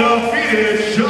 the finish.